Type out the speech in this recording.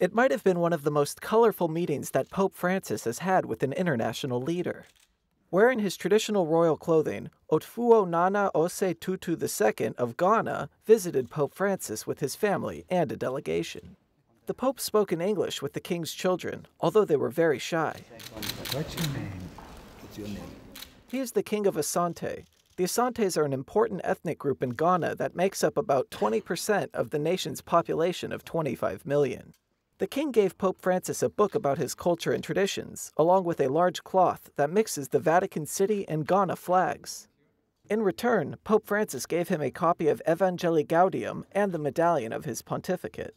It might have been one of the most colorful meetings that Pope Francis has had with an international leader. Wearing his traditional royal clothing, Otumfuo Nana Osei Tutu II of Ghana visited Pope Francis with his family and a delegation. The Pope spoke in English with the king's children, although they were very shy. What's your name? What's your name? He is the king of Asante. The Asantes are an important ethnic group in Ghana that makes up about 20% of the nation's population of 25 million. The king gave Pope Francis a book about his culture and traditions, along with a large cloth that mixes the Vatican City and Ghana flags. In return, Pope Francis gave him a copy of Evangelii Gaudium and the medallion of his pontificate.